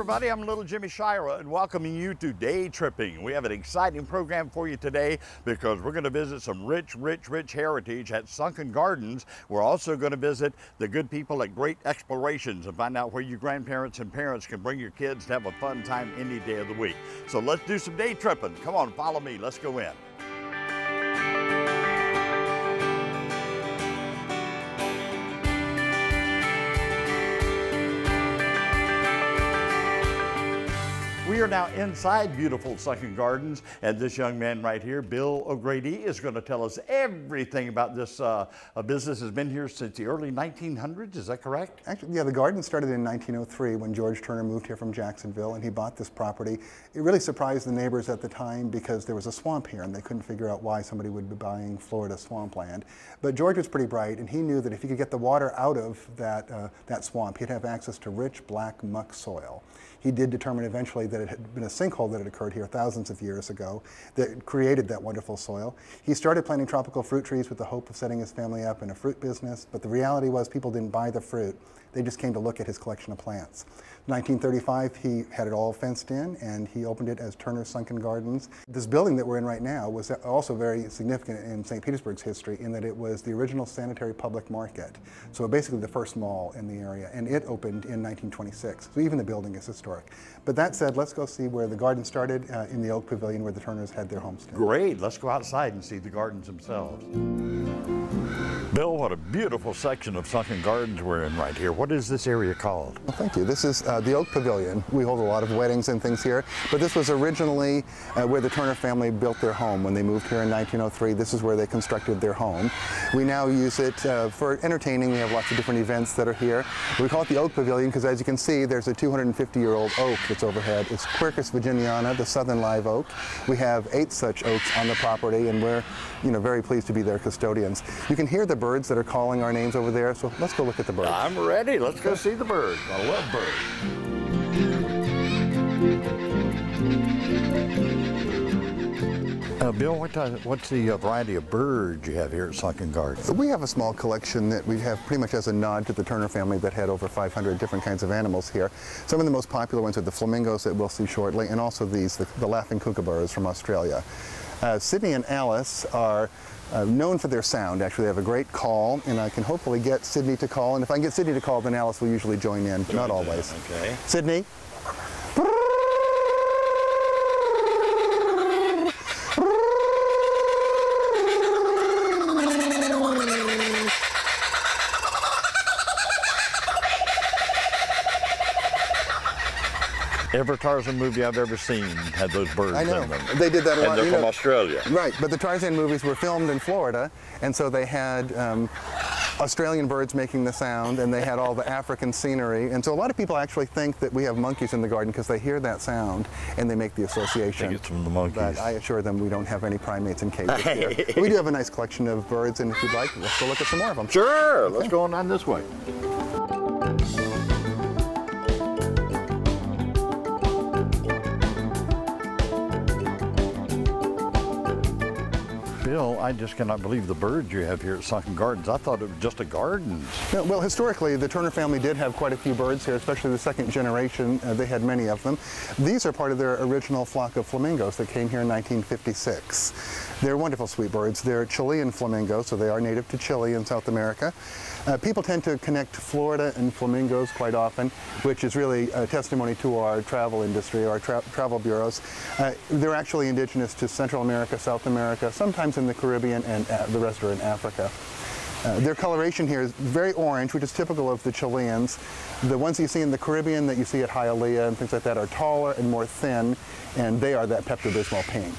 everybody, I'm Little Jimmy Shira and welcoming you to Day Tripping. We have an exciting program for you today because we're going to visit some rich, rich, rich heritage at Sunken Gardens. We're also going to visit the good people at Great Explorations and find out where your grandparents and parents can bring your kids to have a fun time any day of the week. So let's do some day tripping. Come on, follow me. Let's go in. We are now inside beautiful Sunken Gardens, and this young man right here, Bill O'Grady, is going to tell us everything about this uh, business. has been here since the early 1900s. Is that correct? Actually, yeah. The garden started in 1903 when George Turner moved here from Jacksonville, and he bought this property. It really surprised the neighbors at the time because there was a swamp here, and they couldn't figure out why somebody would be buying Florida swampland. But George was pretty bright, and he knew that if he could get the water out of that uh, that swamp, he'd have access to rich black muck soil. He did determine eventually that it had been a sinkhole that had occurred here thousands of years ago that created that wonderful soil. He started planting tropical fruit trees with the hope of setting his family up in a fruit business, but the reality was people didn't buy the fruit. They just came to look at his collection of plants. 1935, he had it all fenced in and he opened it as Turner Sunken Gardens. This building that we're in right now was also very significant in St. Petersburg's history in that it was the original sanitary public market. So basically the first mall in the area and it opened in 1926. So even the building is historic. But that said, let's go see where the garden started uh, in the Oak Pavilion where the Turners had their homestead. Great, let's go outside and see the gardens themselves. Bill, what a beautiful section of sunken gardens we're in right here. What is this area called? Well, thank you. This is uh, the Oak Pavilion. We hold a lot of weddings and things here, but this was originally uh, where the Turner family built their home when they moved here in 1903. This is where they constructed their home. We now use it uh, for entertaining. We have lots of different events that are here. We call it the Oak Pavilion because as you can see, there's a 250-year-old oak that's overhead. It's Quercus virginiana, the southern live oak. We have eight such oaks on the property and we're you know, very pleased to be their custodians. You can hear the birds that are calling our names over there, so let's go look at the birds. I'm ready. Let's go see the birds. I love birds. Uh, Bill, what, uh, what's the uh, variety of birds you have here at Sunken Garden? We have a small collection that we have pretty much as a nod to the Turner family that had over 500 different kinds of animals here. Some of the most popular ones are the flamingos that we'll see shortly, and also these, the, the laughing kookaburras from Australia. Uh, Sydney and Alice are uh, known for their sound. Actually, they have a great call, and I can hopefully get Sydney to call. And if I can get Sydney to call, then Alice will usually join in. Not always. Okay. Sydney. Every Tarzan movie I've ever seen had those birds I know. in them. They did that a and lot. they're you from know. Australia. Right, but the Tarzan movies were filmed in Florida, and so they had um, Australian birds making the sound, and they had all the African scenery. And so a lot of people actually think that we have monkeys in the garden because they hear that sound and they make the association. I think it's from the monkeys. But I assure them we don't have any primates in cages here. we do have a nice collection of birds, and if you'd like, let's go look at some more of them. Sure, let's go on down this way. Bill, I just cannot believe the birds you have here at Sunken Gardens. I thought it was just a garden. Well, historically, the Turner family did have quite a few birds here, especially the second generation. Uh, they had many of them. These are part of their original flock of flamingos that came here in 1956. They're wonderful sweet birds. They're Chilean flamingos, so they are native to Chile in South America. Uh, people tend to connect Florida and flamingos quite often, which is really a testimony to our travel industry, our tra travel bureaus. Uh, they're actually indigenous to Central America, South America, sometimes in the Caribbean, and uh, the rest are in Africa. Uh, their coloration here is very orange, which is typical of the Chileans. The ones you see in the Caribbean that you see at Hialeah and things like that are taller and more thin, and they are that Pepto-Bismol pink.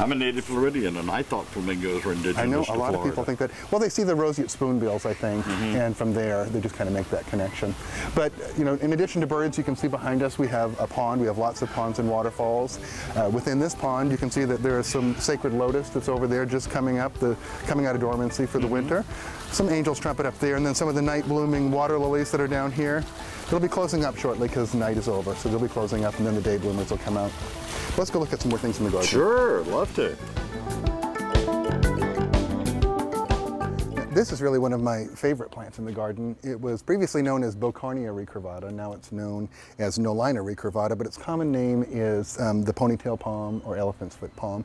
I'm a native Floridian, and I thought flamingos were indigenous I know a lot Florida. of people think that. Well, they see the roseate spoonbills, I think, Mm-hmm. and from there they just kind of make that connection. But you know, in addition to birds, you can see behind us we have a pond. We have lots of ponds and waterfalls. Uh, within this pond, you can see that there is some sacred lotus that's over there, just coming up, the coming out of dormancy for the Mm-hmm. winter. Some angels trumpet up there, and then some of the night blooming water lilies that are down here. They'll be closing up shortly because night is over, so they'll be closing up, and then the day bloomers will come out. Let's go look at some more things in the garden. Sure, love to. This is really one of my favorite plants in the garden. It was previously known as Beaucarnea recurvata. Now it's known as Nolina recurvata, but its common name is um, the ponytail palm or elephant's foot palm.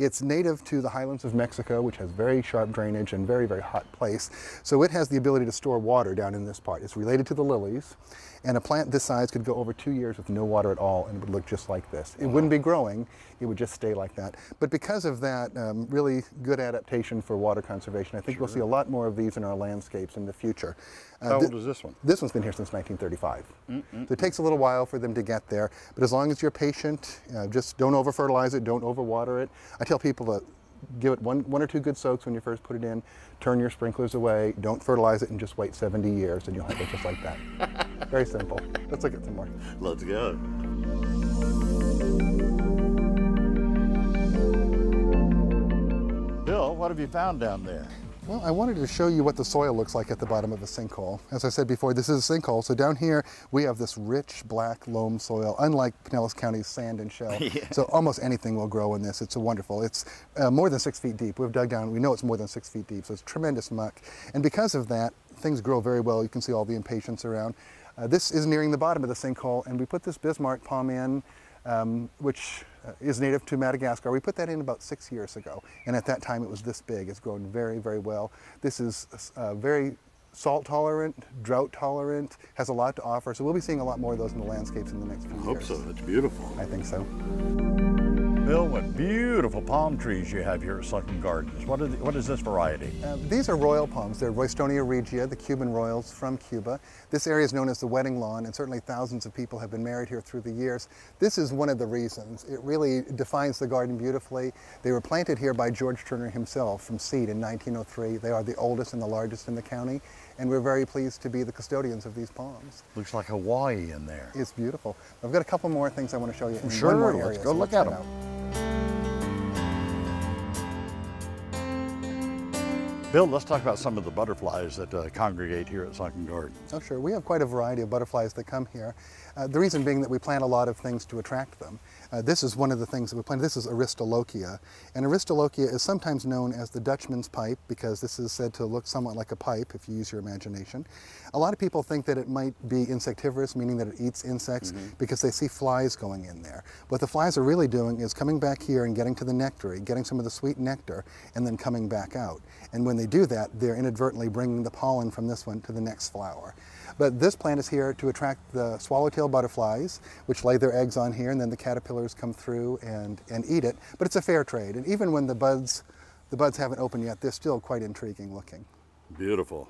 It's native to the highlands of Mexico, which has very sharp drainage and very, very hot place. So it has the ability to store water down in this part. It's related to the lilies. And a plant this size could go over two years with no water at all and it would look just like this. It wouldn't be growing, it would just stay like that. But because of that um, really good adaptation for water conservation, I think sure. we'll see a lot more of these in our landscapes in the future. Uh, How old is this one? This one's been here since 1935. Mm -mm. So it takes a little while for them to get there, but as long as you're patient, uh, just don't over fertilize it, don't overwater it. I tell people to give it one, one or two good soaks when you first put it in, turn your sprinklers away, don't fertilize it, and just wait 70 years, and you'll have it just like that. Very simple. Let's look at some more. Let's go. Bill, what have you found down there? Well, I wanted to show you what the soil looks like at the bottom of a sinkhole. As I said before, this is a sinkhole. So down here, we have this rich black loam soil, unlike Pinellas County's sand and shell. yeah. So almost anything will grow in this. It's a wonderful. It's uh, more than six feet deep. We've dug down. We know it's more than six feet deep. So it's tremendous muck. And because of that, things grow very well. You can see all the impatiens around. Uh, this is nearing the bottom of the sinkhole, and we put this Bismarck palm in, um, which is native to Madagascar. We put that in about six years ago, and at that time it was this big. It's grown very, very well. This is uh, very salt tolerant, drought tolerant, has a lot to offer. So we'll be seeing a lot more of those in the landscapes in the next few I years. I hope so. That's beautiful. I think so. Bill, what beautiful palm trees you have here at Sunken Gardens. What, the, what is this variety? Uh, these are royal palms. They're Roystonea regia, the Cuban royals from Cuba. This area is known as the wedding lawn, and certainly thousands of people have been married here through the years. This is one of the reasons. It really defines the garden beautifully. They were planted here by George Turner himself from seed in 1903. They are the oldest and the largest in the county, and we're very pleased to be the custodians of these palms. Looks like Hawaii in there. It's beautiful. I've got a couple more things I want to show you in sure, one more area. Let's go so look at them. Out. Bill, let's talk about some of the butterflies that uh, congregate here at Sunken Garden. Oh, sure. We have quite a variety of butterflies that come here. Uh, the reason being that we plant a lot of things to attract them. Uh, this is one of the things that we planted. This is Aristolochia. And Aristolochia is sometimes known as the Dutchman's pipe because this is said to look somewhat like a pipe if you use your imagination. A lot of people think that it might be insectivorous, meaning that it eats insects, mm -hmm. because they see flies going in there. What the flies are really doing is coming back here and getting to the nectary, getting some of the sweet nectar, and then coming back out. And when they do that, they're inadvertently bringing the pollen from this one to the next flower. But this plant is here to attract the swallowtail butterflies, which lay their eggs on here, and then the caterpillars come through and, and eat it. But it's a fair trade, and even when the buds, the buds haven't opened yet, they're still quite intriguing looking. Beautiful.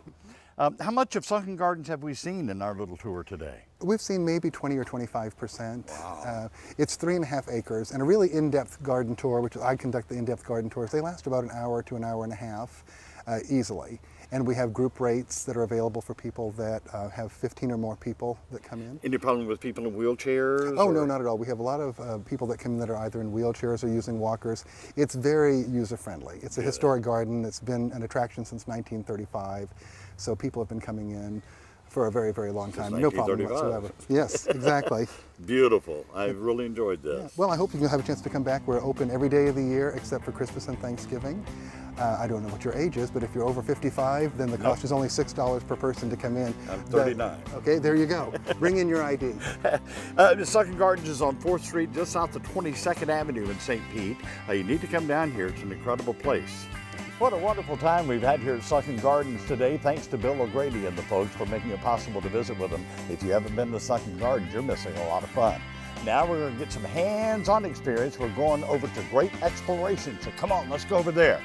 Um, how much of Sunken Gardens have we seen in our little tour today? We've seen maybe 20 or 25 percent. Wow. Uh, it's three and a half acres, and a really in-depth garden tour, which I conduct the in-depth garden tours, they last about an hour to an hour and a half uh, easily. And we have group rates that are available for people that uh, have 15 or more people that come in. Any problem with people in wheelchairs? Oh, or? no, not at all. We have a lot of uh, people that come in that are either in wheelchairs or using walkers. It's very user-friendly. It's a historic garden. It's been an attraction since 1935. So people have been coming in for a very, very long time. No problem whatsoever. Yes, exactly. Beautiful. I've really enjoyed this. Yeah. Well, I hope you have a chance to come back. We're open every day of the year except for Christmas and Thanksgiving. Uh, I don't know what your age is, but if you're over 55, then the nope. cost is only $6 per person to come in. I'm 39. But, okay, there you go. Bring in your ID. uh, Sunken Gardens is on 4th Street, just south of 22nd Avenue in St. Pete. Uh, you need to come down here. It's an incredible place. What a wonderful time we've had here at Sunken Gardens today. Thanks to Bill O'Grady and the folks for making it possible to visit with them. If you haven't been to Sunken Gardens, you're missing a lot of fun. Now we're going to get some hands-on experience. We're going over to Great Exploration. So come on, let's go over there.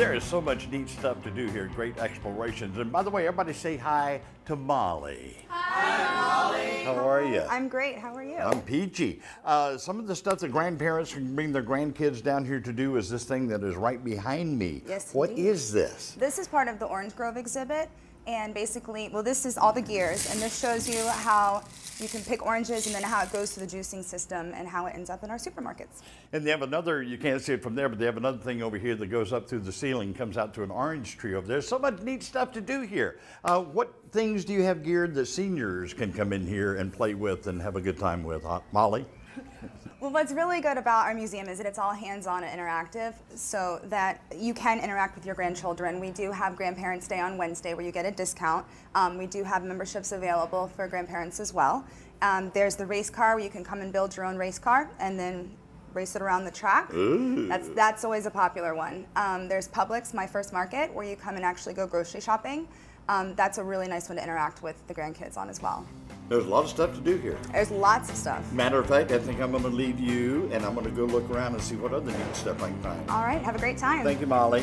There is so much neat stuff to do here Great Explorations. And by the way, everybody say hi to Molly. Hi, Molly. How are you? I'm great. How are you? I'm peachy. Uh, some of the stuff that grandparents can bring their grandkids down here to do is this thing that is right behind me. Yes, What indeed. is this? This is part of the Orange Grove exhibit. And basically, well, this is all the gears. And this shows you how You can pick oranges and then how it goes to the juicing system and how it ends up in our supermarkets. And they have another, you can't see it from there, but they have another thing over here that goes up through the ceiling, comes out to an orange tree over there. So much neat stuff to do here. Uh, what things do you have geared that seniors can come in here and play with and have a good time with? Uh, Molly? Well, what's really good about our museum is that it's all hands-on and interactive so that you can interact with your grandchildren. We do have Grandparents Day on Wednesday where you get a discount. Um, we do have memberships available for grandparents as well. Um, there's the race car where you can come and build your own race car and then race it around the track. Ooh. That's, that's always a popular one. Um, there's Publix, My First Market, where you come and actually go grocery shopping. Um, that's a really nice one to interact with the grandkids on as well. There's a lot of stuff to do here. There's lots of stuff. Matter of fact, I think I'm going to leave you and I'm going to go look around and see what other neat stuff I can find. All right, have a great time. Thank you, Molly.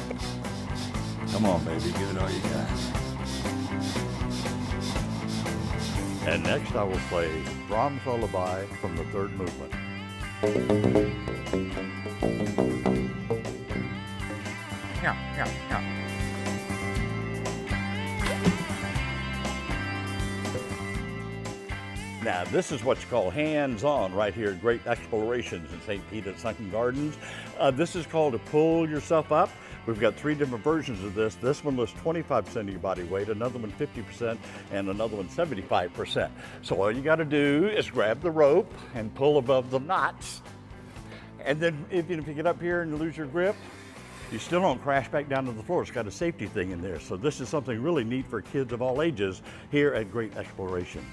Come on, baby, give it all you got. And next I will play Brahms' Lullaby from the third movement. Yeah, yeah, yeah. Now, this is what you call hands-on right here at Great Explorations in St. Pete at Sunken Gardens. Uh, this is called to pull yourself up. We've got three different versions of this. This one lists 25% of your body weight, another one 50%, and another one 75%. So all you got to do is grab the rope and pull above the knots. And then even if you get up here and you lose your grip, you still don't crash back down to the floor. It's got a safety thing in there. So this is something really neat for kids of all ages here at Great Explorations.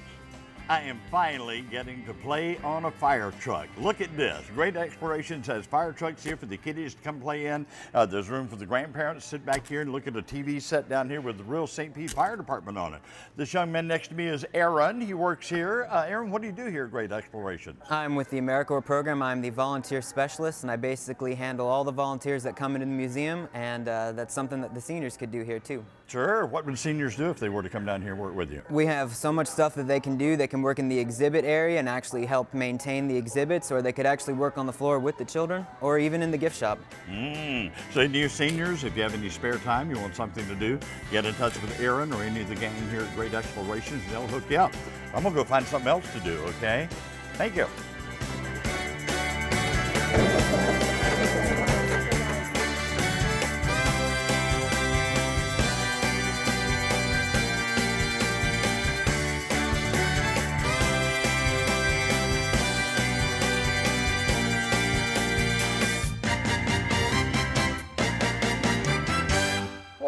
I am finally getting to play on a fire truck. Look at this. Great Explorations has fire trucks here for the kiddies to come play in. Uh, there's room for the grandparents to sit back here and look at a TV set down here with the real St. Pete Fire Department on it. This young man next to me is Aaron. He works here. Uh, Aaron, what do you do here at Great Explorations? I'm with the AmeriCorps program. I'm the volunteer specialist, and I basically handle all the volunteers that come into the museum, and uh, that's something that the seniors could do here too. Sure. What would seniors do if they were to come down here and work with you? We have so much stuff that they can do. They can work in the exhibit area and actually help maintain the exhibits, or they could actually work on the floor with the children, or even in the gift shop. Mm. So, you seniors, if you have any spare time, you want something to do, get in touch with Aaron or any of the gang here at Great Explorations, and they'll hook you up. I'm gonna go find something else to do. Okay? Thank you.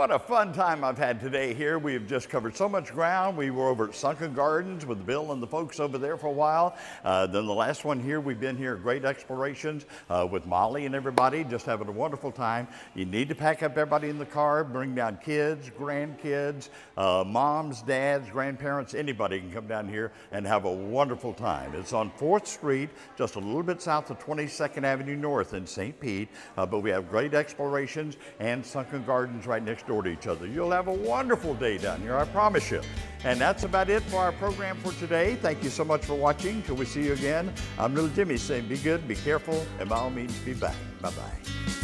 What a fun time I've had today here. We have just covered so much ground. We were over at Sunken Gardens with Bill and the folks over there for a while. Uh, then the last one here, we've been here at Great Explorations uh, with Molly and everybody, just having a wonderful time. You need to pack up everybody in the car, bring down kids, grandkids, uh, moms, dads, grandparents, anybody can come down here and have a wonderful time. It's on 4th Street, just a little bit south of 22nd Avenue North in St. Pete, uh, but we have Great Explorations and Sunken Gardens right next each other. You'll have a wonderful day down here, I promise you. And that's about it for our program for today. Thank you so much for watching. Till we see you again, I'm Little Jimmy saying be good, be careful, and by all means be back. Bye-bye.